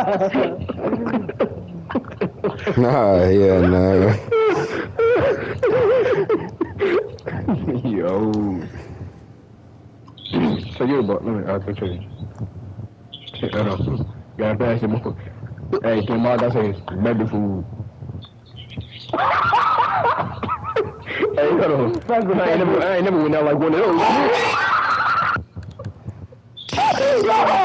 Nah, yeah, nah. Yo. so you're about, let me, I'll take you. Shit, I know. Gotta pass it before. Hey, tem uma dessa aí, bebe food. hey, hold on. I ain't never, I ain't never went out like one of those.